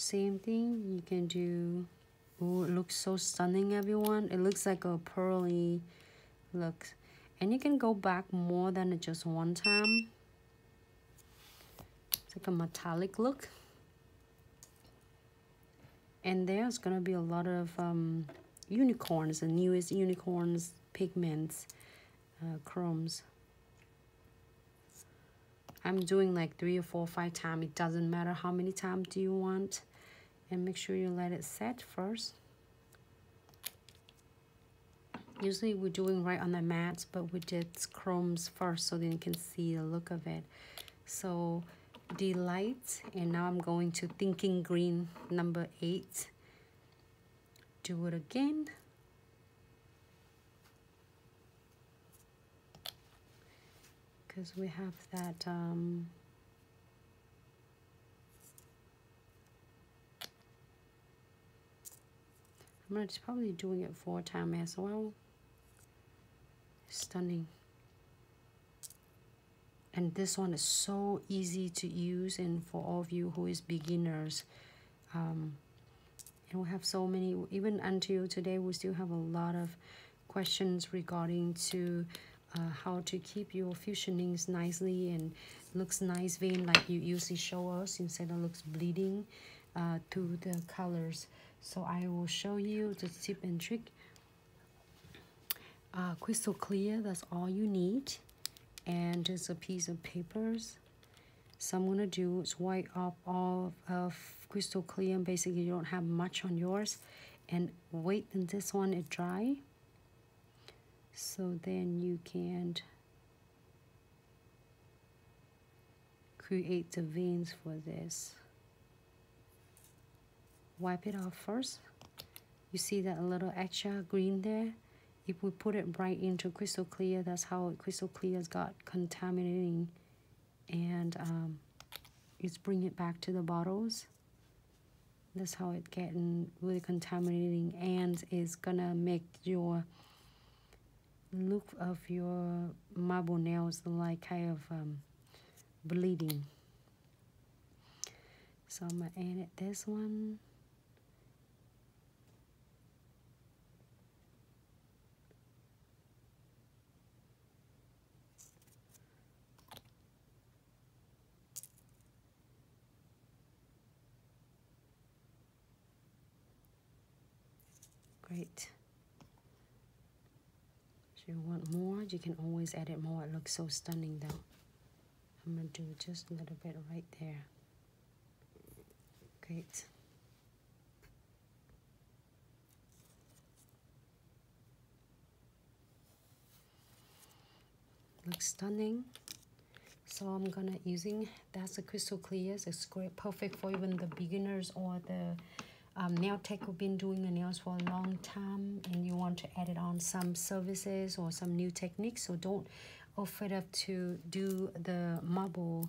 same thing. You can do oh it looks so stunning everyone. It looks like a pearly look. And you can go back more than just one time. It's like a metallic look. And there's gonna be a lot of um, unicorns the newest unicorns pigments uh, chromes. I'm doing like three or four or five times it doesn't matter how many times do you want and make sure you let it set first. Usually we're doing right on the mats but we did chromes first so then you can see the look of it. So delight and now I'm going to thinking green number eight. Do it again. Because we have that um, I'm gonna probably doing it four times as well. Stunning. And this one is so easy to use and for all of you who is beginners um, and we have so many even until today we still have a lot of questions regarding to uh, how to keep your fusion inks nicely and looks nice vein like you usually show us instead of looks bleeding uh, to the colors so I will show you the tip and trick. Uh, crystal clear that's all you need. And just a piece of papers. So I'm gonna do is wipe off all of crystal clear. Basically you don't have much on yours. And wait until this one is dry. So then you can create the veins for this wipe it off first. You see that little extra green there? If we put it right into crystal clear that's how crystal clear has got contaminating. And um, it's bring it back to the bottles. That's how it getting really contaminating and it's gonna make your look of your marble nails like kind of um, bleeding. So I'm gonna add it this one great. If you want more you can always add it more. It looks so stunning though. I'm gonna do just a little bit right there. Great. Looks stunning. So I'm gonna using that's a crystal clear it's great perfect for even the beginners or the um, nail tech who've been doing the nails for a long time and you want to add it on some services or some new techniques so don't afraid of to do the marble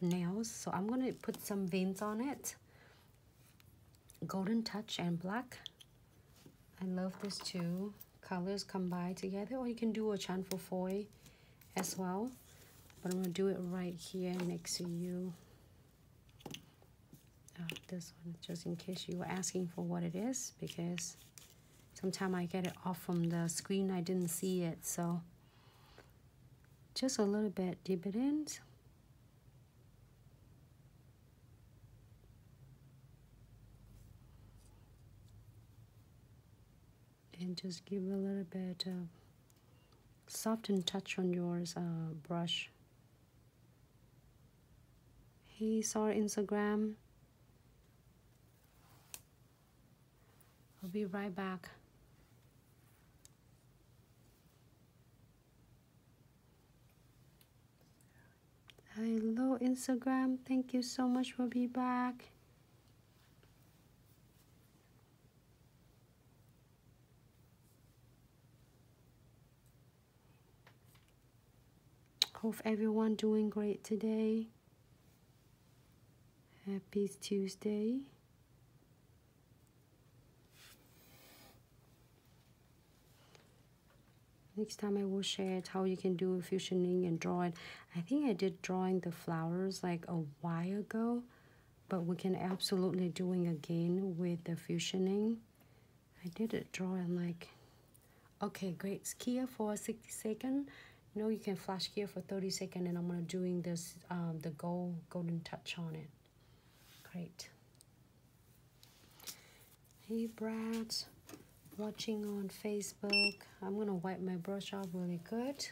nails so I'm going to put some veins on it. Golden touch and black. I love this two colors combined together or you can do a transfer foil as well. But I'm to do it right here next to you this one just in case you were asking for what it is because sometimes I get it off from the screen I didn't see it so just a little bit dip it in. And just give a little bit of soften touch on yours uh, brush. Hey sorry Instagram I'll be right back. Hello Instagram, thank you so much for being back. Hope everyone doing great today. Happy Tuesday. Next time I will share it how you can do fusion ink and drawing I think I did drawing the flowers like a while ago but we can absolutely doing again with the fusion ink. I did it drawing like okay great. Skier for 60 second. You know you can flash cure for 30 second and I'm gonna doing this um, the gold golden touch on it. Great. Hey Brad watching on Facebook I'm gonna wipe my brush off really good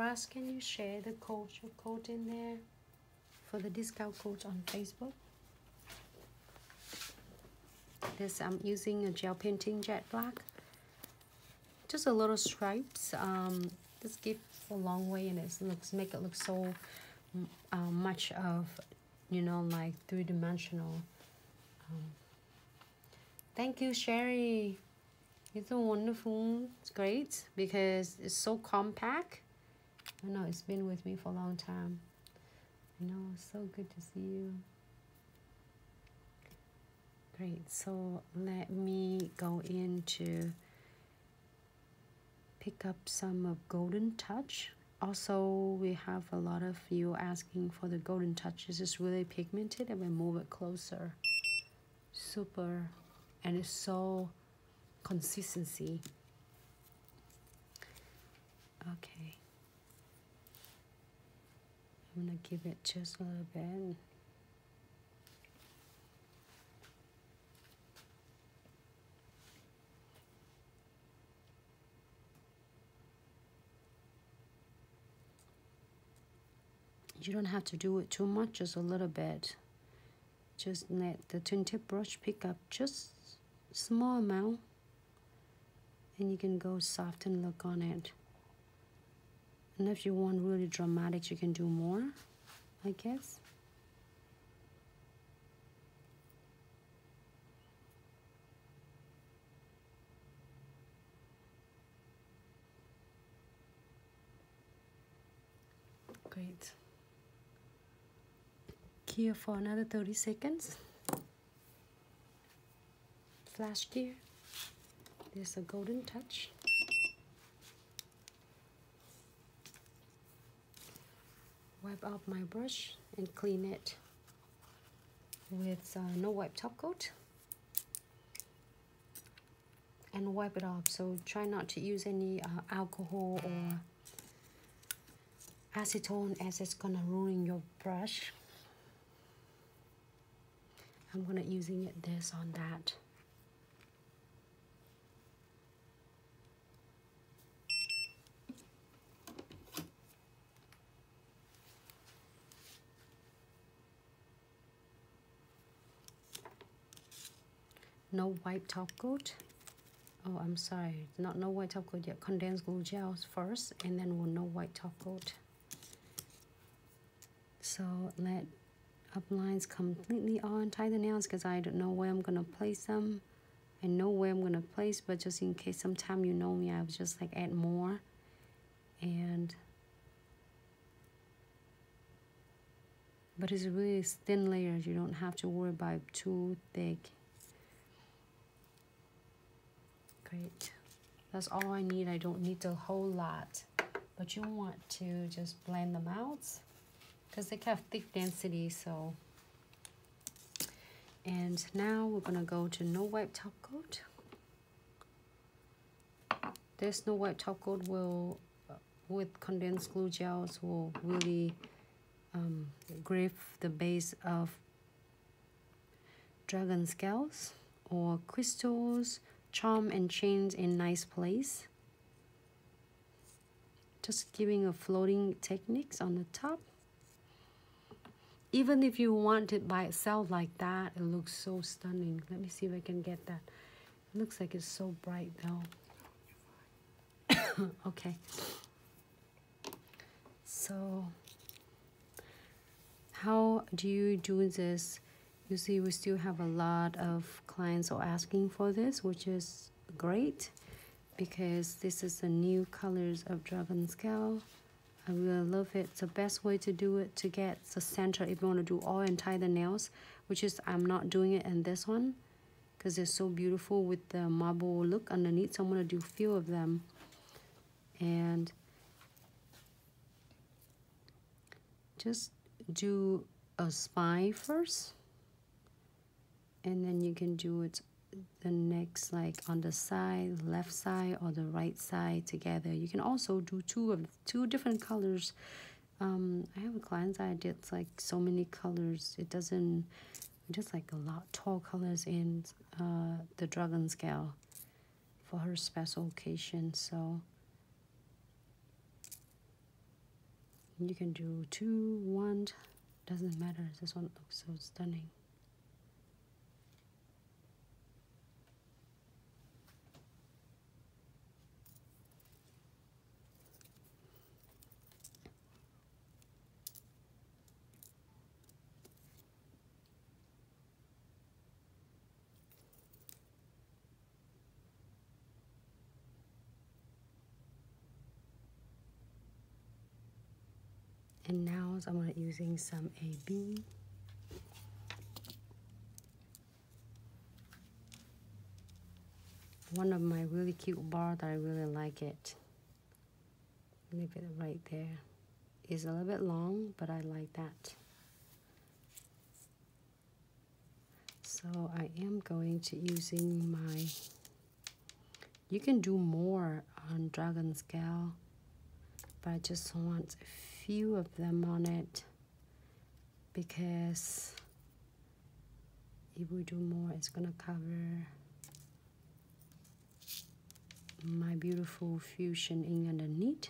Brass, can you share the code, your code in there for the discount code on Facebook? This I'm using a gel painting jet black. Just a little stripes. Um, just give a long way and it looks make it look so uh, much of you know like three-dimensional. Um, thank you, Sherry. It's a wonderful. It's great because it's so compact I know it's been with me for a long time. I know, it's so good to see you. Great, so let me go into pick up some of Golden Touch. Also, we have a lot of you asking for the Golden Touch. This is really pigmented and we move it closer. Super, and it's so consistency. Okay. I'm to give it just a little bit. You don't have to do it too much, just a little bit. Just let the twin tip brush pick up just small amount and you can go soft and look on it. And if you want really dramatic, you can do more, I guess. Great. Here for another 30 seconds. Flash cure. There's a golden touch. wipe off my brush and clean it with uh, no wipe top coat and wipe it off so try not to use any uh, alcohol or acetone as it's gonna ruin your brush I'm gonna using it this on that. No wipe top coat. Oh I'm sorry. Not no wipe top coat yet. Condensed glue gels first and then we'll no white top coat. So let up lines completely on tie the nails because I don't know where I'm gonna place them I know where I'm gonna place but just in case sometime you know me I was just like add more and but it's really thin layers you don't have to worry about it too thick great. That's all I need. I don't need a whole lot. But you want to just blend them out because they have thick density. So, and now we're gonna go to no wipe top coat. This no wipe top coat will, uh, with condensed glue gels, will really um, grip the base of dragon scales or crystals charm and chains in nice place just giving a floating techniques on the top even if you want it by itself like that it looks so stunning. Let me see if I can get that. It looks like it's so bright though. Okay. So how do you do this? You see we still have a lot of clients are asking for this which is great because this is the new colors of dragon scale I really love it. The best way to do it to get the center if you want to do all and tie the nails, which is I'm not doing it in this one because it's so beautiful with the marble look underneath. So I'm going to do few of them. And just do a spine first. And then you can do it the next like on the side left side or the right side together. You can also do two of two different colors. Um, I have a client that did like so many colors. It doesn't just like a lot tall colors in uh, the dragon scale for her special occasion so. You can do two one doesn't matter. This one looks so stunning and now I'm using some AB one of my really cute bar that I really like it. Leave it right there. It's a little bit long but I like that. So I am going to using my you can do more on dragon scale but I just want few of them on it because if we do more it's gonna cover my beautiful fusion ink underneath.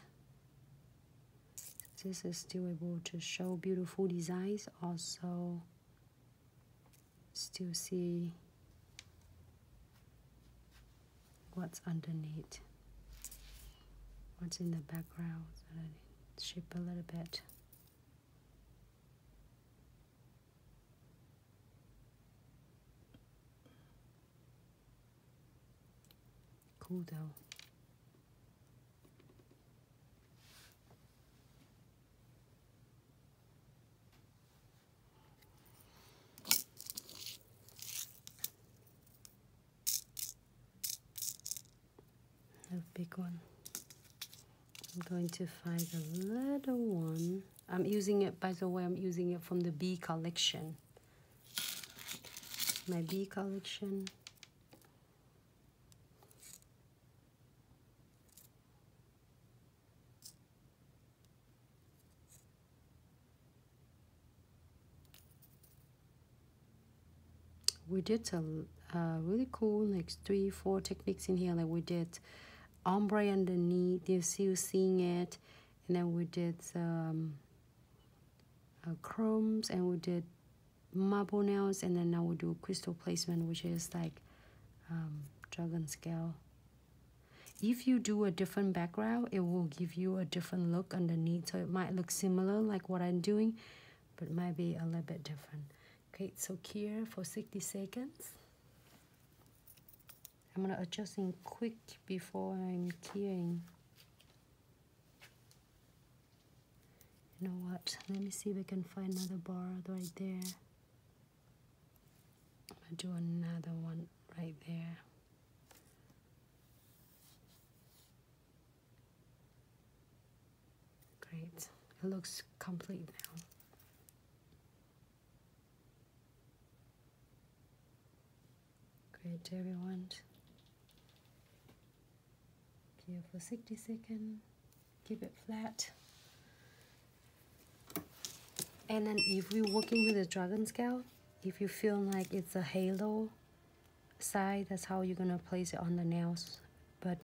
This is still able to show beautiful designs. Also still see what's underneath what's in the background shape a little bit. Cool though. A big one. I'm going to find a little one. I'm using it, by the way, I'm using it from the B collection. My B collection. we did a, a really cool like three four techniques in here like we did ombre underneath. You see you seeing it. And then we did um, uh, chromes and we did marble nails. And then now we do crystal placement which is like um, dragon scale. If you do a different background it will give you a different look underneath. So it might look similar like what I'm doing but might be a little bit different. Okay so here for 60 seconds I'm gonna adjust in quick before I'm keying. You know what? Let me see if I can find another bar right there. I'm gonna do another one right there. Great. It looks complete now. Great, everyone here for 60 seconds keep it flat. And then if we're working with a dragon scale if you feel like it's a halo side that's how you're gonna place it on the nails